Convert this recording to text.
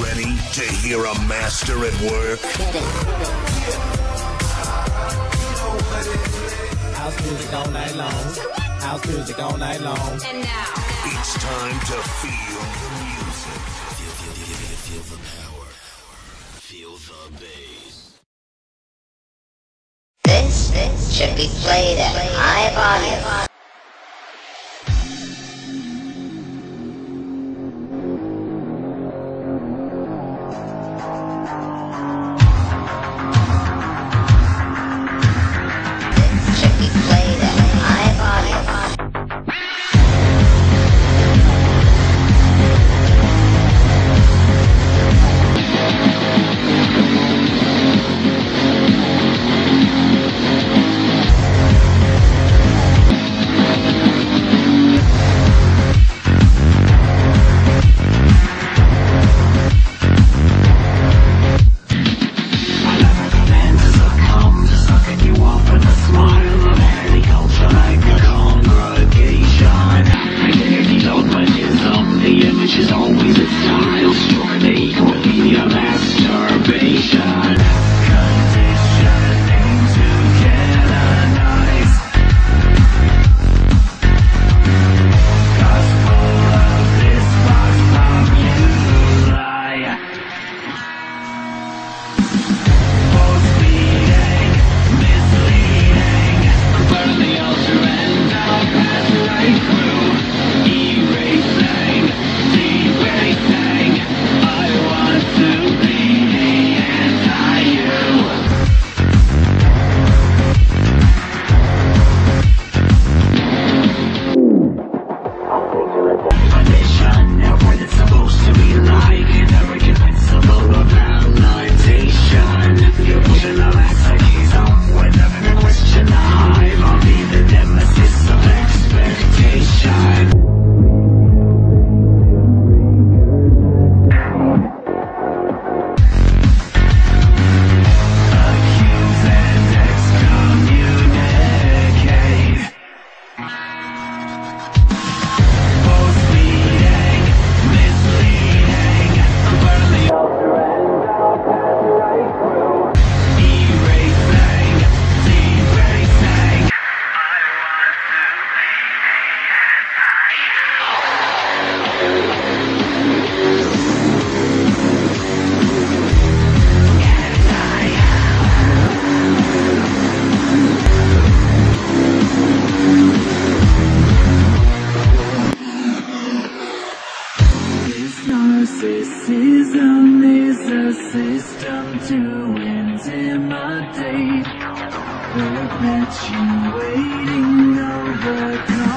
ready to hear a master at work? House music all night long. House music all night long. And now, It's time to feel the music. Feel, feel, feel, feel, feel the power. Feel the bass. This, this should be played at high volume. System to intimidate, perpetuating overcompensating.